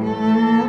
Música